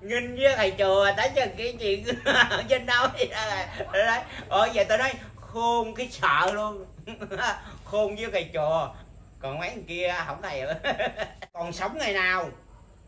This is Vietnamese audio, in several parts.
nhìn với thầy chùa tới chừng cái chuyện trên nói đấy. Ôi giờ tôi nói khôn cái sợ luôn. Khôn với thầy chùa. Còn mấy người kia không thầy còn sống ngày nào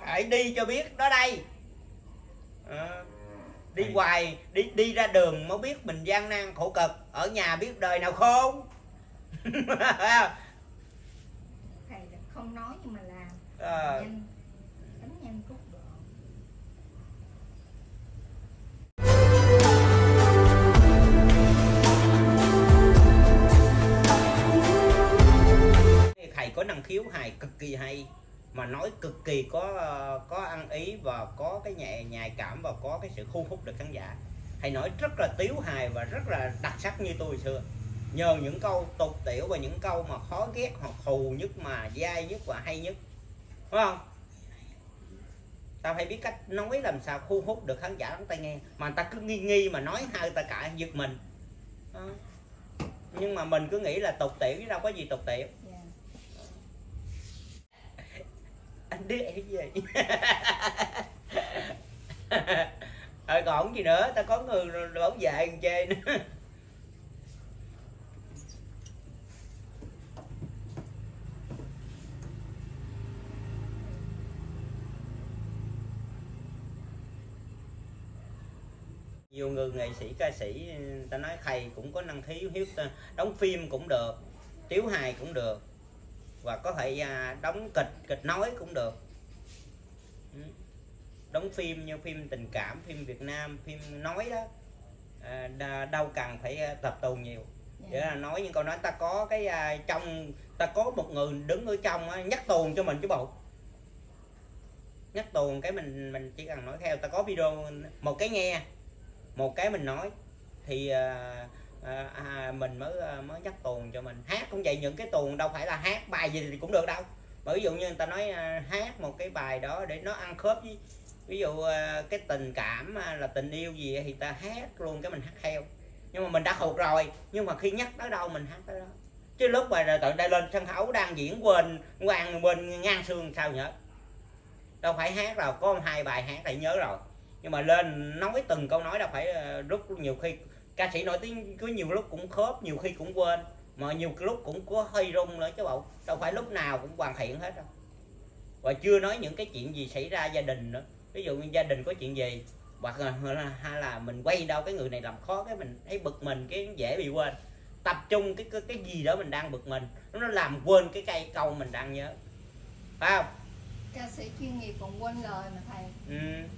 phải đi cho biết đó đây. Ờ, đi hoài đi đi ra đường mới biết mình gian nan khổ cực. Ở nhà biết đời nào khôn. Thầy là không nói nhưng mà làm. Ờ. nhanh đánh nhanh rút khiếu hài cực kỳ hay, mà nói cực kỳ có có ăn ý và có cái nhẹ nhạy cảm và có cái sự thu hút được khán giả. Hay nói rất là tiếu hài và rất là đặc sắc như tôi xưa. Nhờ những câu tục tiểu và những câu mà khó ghét hoặc thù nhất mà dai nhất và hay nhất. Đúng không? Tao phải biết cách nói làm sao thu hút được khán giả lắng tai nghe. Mà người ta cứ nghi nghi mà nói hai ta cả giật mình. Ờ. Nhưng mà mình cứ nghĩ là tục tiểu chứ đâu có gì tục tiểu dạ anh đứa em gì? Ờ còn gì nữa ta có người bảo vệ còn chê nữa. Nhiều người nghệ sĩ, ca sĩ ta nói thầy cũng có năng khiếu, hiếu ờ, đóng phim cũng được, tiếu hài cũng được và có thể à, đóng kịch kịch nói cũng được. Ừ. đóng phim như phim tình cảm phim Việt Nam phim nói đó à, đâu cần phải à, tập tù nhiều. Để là nói những câu nói ta có cái à, trong ta có một người đứng ở trong á, nhắc tuồng cho mình chứ bộ. Nhắc tuồng cái mình mình chỉ cần nói theo ta có video một cái nghe một cái mình nói. Thì à, à, à, mình mới ờ, mới nhắc tuồng cho mình. Hát cũng vậy những cái tuồng đâu phải là hát bài gì thì cũng được đâu. Mà ví dụ như người ta nói à, hát một cái bài đó để nó ăn khớp với ví dụ à, cái tình cảm à, là tình yêu gì thì ta hát luôn cái mình hát theo. Nhưng mà mình đã thuộc rồi nhưng mà khi nhắc tới đâu mình hát tới đó. Chứ lúc mà tận đây lên sân khấu đang diễn quên quang bên ngang xương sao nhớ đâu phải hát rồi có hai bài hát thì nhớ rồi. Nhưng mà lên nói từng câu nói đâu phải rút nhiều khi ca sĩ nổi tiếng có nhiều lúc cũng khớp nhiều khi cũng quên. Mà nhiều lúc cũng có hơi rung nữa chứ bộ đâu phải lúc nào cũng hoàn thiện hết đâu. Và chưa nói những cái chuyện gì xảy ra gia đình nữa. Ví dụ như gia đình có chuyện gì hoặc là hay là mình quay đâu cái người này làm khó cái mình thấy bực mình cái dễ bị quên. Tập trung cái cái, cái gì đó mình đang bực mình nó làm quên cái cây câu mình đang nhớ. Phải không? Ca sĩ chuyên nghiệp còn quên lời mà thầy. Ừ.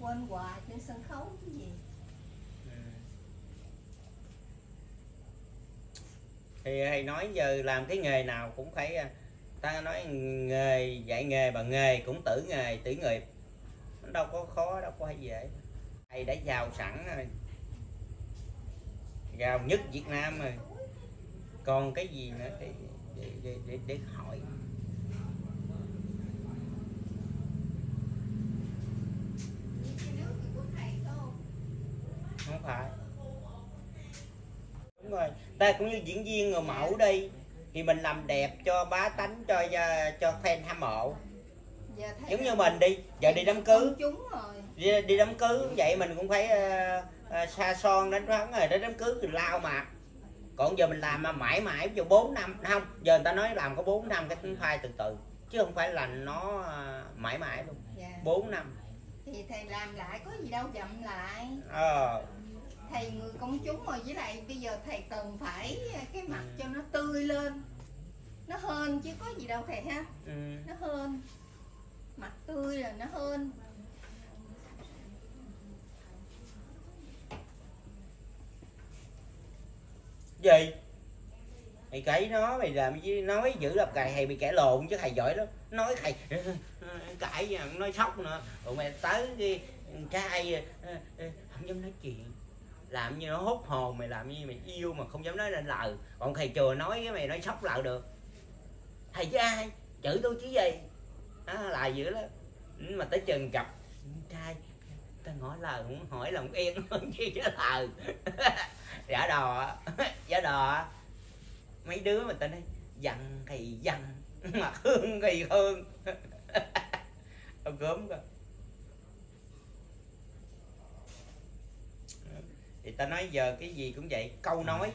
quên hoài trên sân khấu cái gì Ừ thì à, thầy nói giờ làm cái nghề nào cũng phải à, ta nói nghề dạy nghề bằng nghề cũng tử nghề tử nghiệp. Nó đâu có khó đâu có hay dễ thầy đã giàu sẵn rồi. Giàu nhất Việt Nam rồi. Còn cái gì nữa để để để, để, để hỏi? Không phải ta cũng như diễn viên người mẫu đi thì mình làm đẹp cho bá tánh cho cho, fan hâm mộ. Thầy giống như mình đi giờ đi đám cưới. đi, đi đám cưới cũng vậy mình cũng phải uh, uh, xa son đánh phấn rồi đến đám cưới thì lao mặt còn giờ mình làm mà mãi mãi cho 4 năm không giờ người ta nói làm có 4 năm cái tính phai từ từ. Chứ không phải là nó uh, mãi mãi luôn. Dạ. 4 năm. Thì thầy làm lại có gì đâu chậm lại. Ờ thầy người công chúng rồi với lại bây giờ thầy cần phải cái mặt Ừ. cho nó tươi lên. Nó hơn chứ có gì đâu thầy ha. Ừ. nó hơn mặt tươi là nó hơn gì? Mày cãi nó mày làm gì? Nói giữ lập cày thầy bị cãi lộn chứ thầy giỏi lắm. Nói thầy cãi nói sốc nữa. Rồi mày tới cái trai ờ, ờ, không dám nói chuyện làm như nó hốt hồn mày làm như mày yêu mà không dám nói lên lời. Còn thầy chùa nói cái mày nói sốc lại được. Thầy chứ ai? Chửi tôi chứ gì? À, là dữ lắm. Ừ, mà tới chừng gặp trai ta ngỏ lời muốn hỏi lòng yên hơn chi chứ lời. Giả đò. Giả đò. Mấy đứa mà tao nói dằn thì dằn mà hương thì hương. Ông gớm cơ ta nói giờ cái gì cũng vậy câu nói.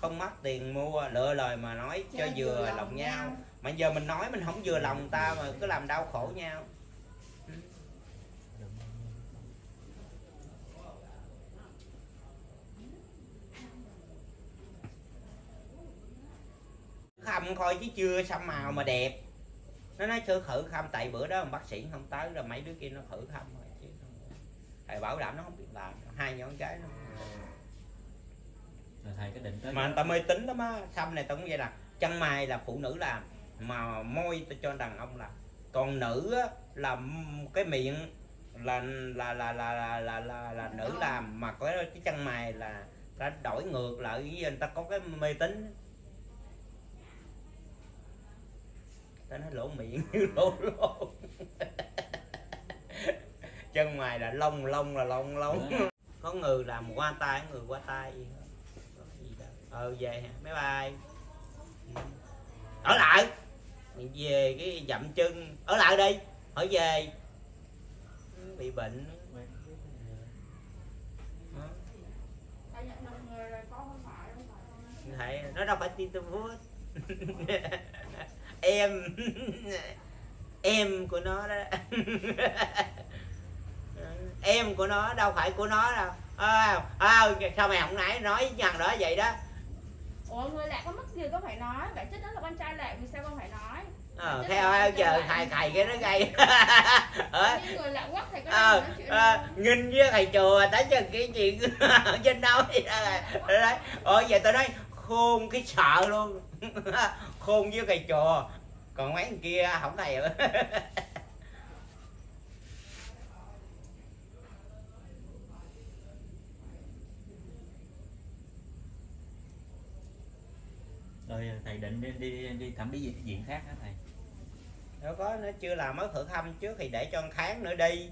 không mất tiền mua lựa lời mà nói cho vừa lòng nhau. mà giờ mình nói mình không vừa lòng ta mà cứ làm đau khổ nhau. Khăm coi chứ chưa xăm màu mà đẹp. Nó nói chưa khử khăm tại bữa đó bác sĩ không tới là mấy đứa kia nó khử khăm rồi thầy bảo đảm nó không biết làm. Hai nhỏ cái nó rồi thầy có định tới mà người ta mê tín lắm á. Xăm này tao cũng vậy là chân mày là phụ nữ làm mà môi ta cho đàn ông làm. Còn nữ á, là cái miệng là là là là là là, là, là nữ làm mà có cái chân mày là ta đổi ngược lại với người ta có cái mê tín. Ta nói lỗ miệng lỗ lỗ chân mày là lông lông là lông lông có người làm qua tay có người qua tay. Gì ờ về hả? Bye ở lại. Mày về cái dậm chân. Ở lại đi. Hỏi về. Bị bệnh. Đó. Thầy, nó đâu phải Tito Food em. Em của nó đó em của nó đâu phải của nó đâu. À, à, sao mày không nãy nói với thằng đó vậy đó? Ủa người lạ có mất gì có phải nói. Bản chất đó là con trai lạ vì sao con phải nói? Ờ, theo ơi giờ thầy thầy cái nó gây. Ờ, người lạ quắc thầy có ờ, ờ, nghinh với thầy chùa tới chừng cái chuyện trên đâu vậy ủa giờ tôi nói khôn cái sợ luôn. Khôn với thầy chùa. Còn mấy kia không thầy nữa rồi thầy định đi đi, đi thẩm mỹ viện khác hả thầy? Đâu có nó chưa làm mới thử thăm trước thì để cho một tháng nữa đi.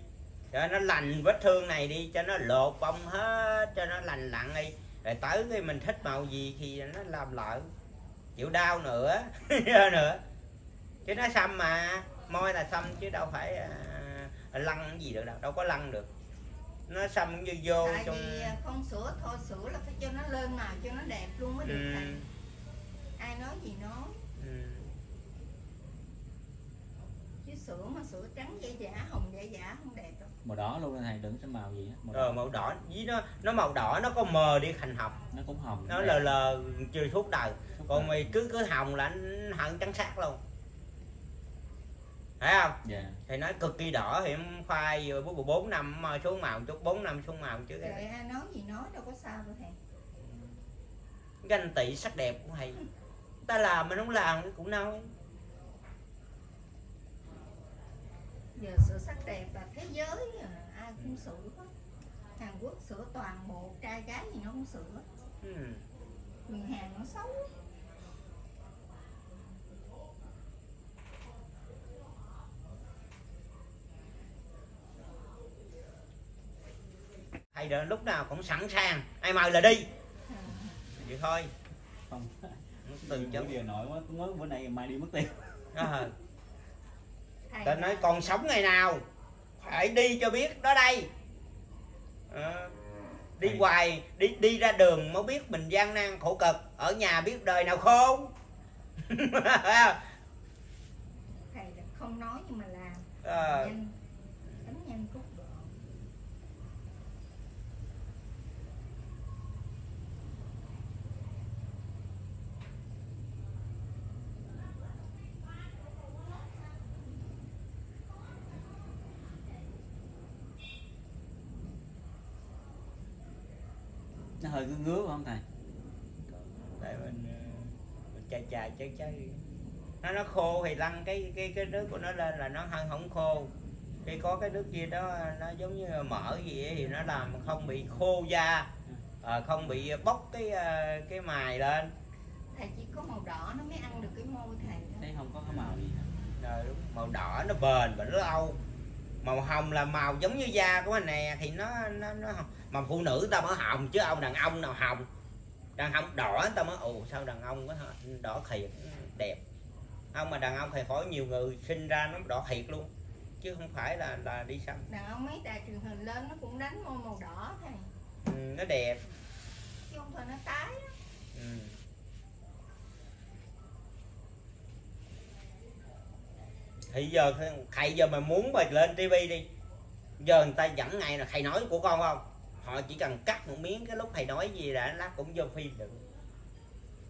Cho nó lành vết thương này đi cho nó lột bông hết cho nó lành lặn đi. Rồi tới cái mình thích màu gì thì nó làm lại chịu đau nữa nữa. Chứ nó xăm mà môi là xăm chứ đâu phải à, lăn gì được đâu đâu có lăn được. Nó xăm như vô tại trong vì à, không sửa thôi sửa là phải cho nó lên màu cho nó đẹp luôn mới được ừ, thầy ai nói gì nói. Ừ. chứ sửa mà sửa trắng da giả hồng da giả không đẹp đâu. Màu đỏ luôn thầy đừng có màu gì hết màu rồi đỏ. màu đỏ với nó nó màu đỏ nó có mờ đi thành học nó cũng hồng nó lờ lờ trừ suốt đời. Suốt còn đời. mày cứ cứ hồng là anh hận trắng sát luôn. Thấy không? Dạ. Thì nói cực kỳ đỏ thì em khoai vừa bốn bốn năm ờ, xuống màu chút bốn năm xuống màu chứ trời ai nói gì nói đâu có sao đâu thầy. Ganh tị sắc đẹp của thầy ta làm mà không làm cũng nói giờ sửa sắc đẹp là thế giới à, ai cũng sửa hết. Hàn Quốc sửa toàn bộ trai gái gì nó cũng sửa. Ừ. người Hàn nó xấu. Thầy đó lúc nào cũng sẵn sàng ai mời là đi. À, vậy thôi. Không từ bữa chối giờ nội mới mới bữa nay mai đi mất tiền. Thầy ta nói còn sống ngày nào? Phải đi cho biết đó đây. Ờ. đi Thầy- hoài đi đi ra đường mới biết mình gian nan khổ cực. Ở nhà biết đời nào khôn. Thầy không nói nhưng mà làm. Ờ. nhanh đánh nhanh cút gọn nó hơi ngứa ngứa phải không thầy? Để mình, ờ, mình chà chà chơi chơi nó nó khô thì lăn cái cái cái nước của nó lên là nó hơn không khô. Cái có cái nước kia đó nó giống như mỡ gì ấy, thì nó làm không bị khô da. Ờ, không bị bốc cái ờ, cái mài lên. Thầy chỉ có màu đỏ nó mới ăn được cái môi thầy thôi. thấy không có cái màu gì hết rồi đúng màu đỏ nó bền và nó lâu màu hồng là màu giống như da của anh nè thì nó nó nó mà phụ nữ ta mới hồng chứ ông đàn ông nào hồng đàn ông đỏ ta mới ồ sao đàn ông có đỏ thiệt đẹp không mà đàn ông thì khỏi nhiều người sinh ra nó đỏ thiệt luôn chứ không phải là là đi xăm đàn ông mấy đài truyền hình lên nó cũng đánh môi màu đỏ thầy ừ. nó đẹp chứ không thôi nó tái á. ừ. Thì giờ thầy giờ mà muốn mà lên tivi đi giờ người ta dẫn ngày là thầy nói của con không họ chỉ cần cắt một miếng cái lúc thầy nói gì đã lát cũng vô phim được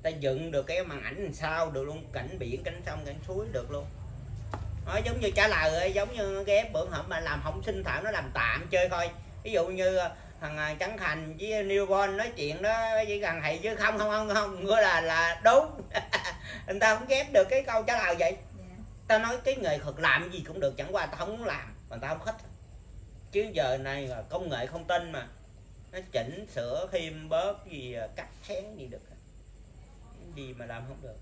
ta dựng được cái màn ảnh làm sao được luôn cảnh biển cảnh sông cảnh suối được luôn nó giống như trả lời ấy, giống như cái ép bữa hổm mà làm không sinh thảm nó làm tạm chơi thôi ví dụ như thằng trắng Trấn Thành với Newborn nói chuyện đó chỉ cần thầy chứ không không không không nghĩa là là đúng người ta không ghép được cái câu trả lời vậy ta nói cái nghệ thuật làm gì cũng được, chẳng qua ta không muốn làm, mà ta không thích. Chứ giờ này là công nghệ không tin mà, nó chỉnh sửa thêm bớt gì à, cắt xén gì được. Gì mà làm không được.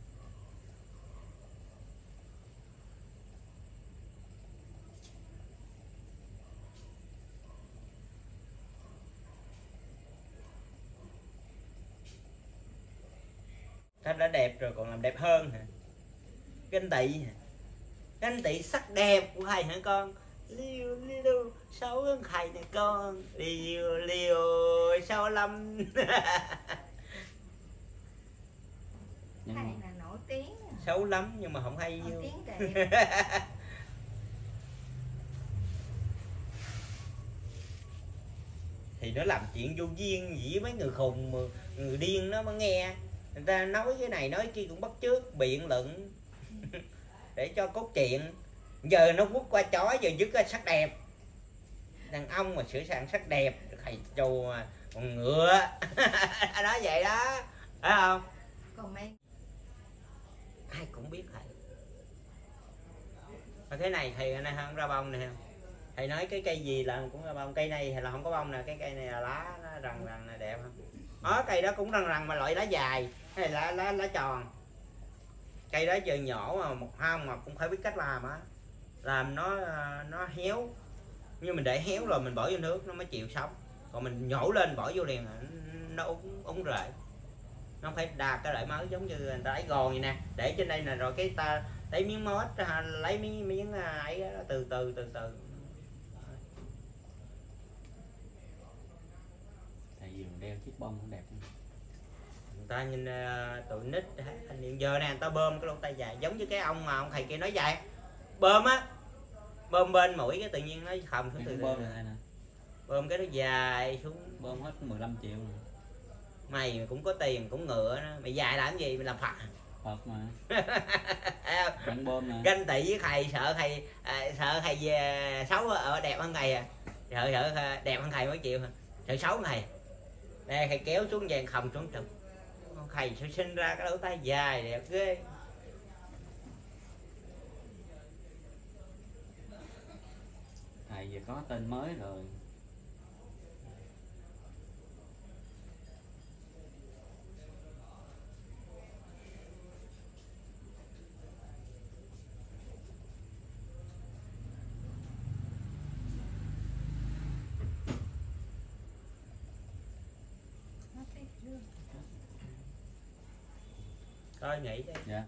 Ta đã đẹp rồi, còn làm đẹp hơn hả? Ganh tị hả? Ganh tị sắc đẹp của thầy hả con? Liêu liêu xấu hơn thầy nè con. Liêu liêu xấu lắm nhưng thầy là nổi tiếng à. xấu lắm nhưng mà không hay nổi tiếng đẹp thì nó làm chuyện vô duyên gì với mấy người khùng mà người điên nó mới nghe. Người ta nói cái này nói kia cũng bắt chước biện luận để cho cốt truyện giờ nó quất qua chó giờ dứt cái sắc đẹp. Đàn ông mà sửa sang sắc đẹp thầy mà còn ngựa. Nói vậy đó. Phải không? Còn mấy? Ai cũng biết thầy. Mà cái này thì này không ra bông nè thầy nói cái cây gì là cũng ra bông cây này thì là không có bông nè cái cây này là lá nó rằn rằn là đẹp không? Đó cây đó cũng rằn rằn mà loại lá dài hay là lá lá lá tròn cây đó giờ nhỏ mà một không mà cũng phải biết cách làm á. Làm nó ờ, nó héo. Nhưng mình để héo rồi mình bỏ vô nước nó mới chịu sống. Còn mình nhổ lên bỏ vô liền nó úng úng rễ. Nó phải đạt cái rễ mới giống như người ta lấy gòn vậy nè. Để trên đây nè rồi cái ta lấy miếng mốt lấy miếng miếng à, ấy đó, từ từ từ từ. Thầy vừa đeo chiếc bông cũng đẹp ta nhìn uh, tụi nít anh niệm giờ nè người ta bơm cái lỗ tay dài giống như cái ông mà ông thầy kia nói dài bơm á bơm bên mũi cái tự nhiên nó khòng xuống từ bơm này nè. Bơm cái nó dài xuống. Bơm hết 15 triệu rồi. Mày cũng có tiền cũng ngựa đó mày dài làm gì? Mày làm phật Phật mà. Vẫn bơm nè. Ganh tị với thầy sợ thầy à, sợ thầy về xấu ở đẹp hơn thầy à. Sợ sợ à, đẹp hơn thầy mới chịu sợ xấu thầy. Đây thầy kéo xuống vàng khòng xuống trục con thầy sẽ sinh ra cái lỗ tai dài đẹp ghê. Thầy giờ có tên mới rồi. Tôi nghĩ dạ.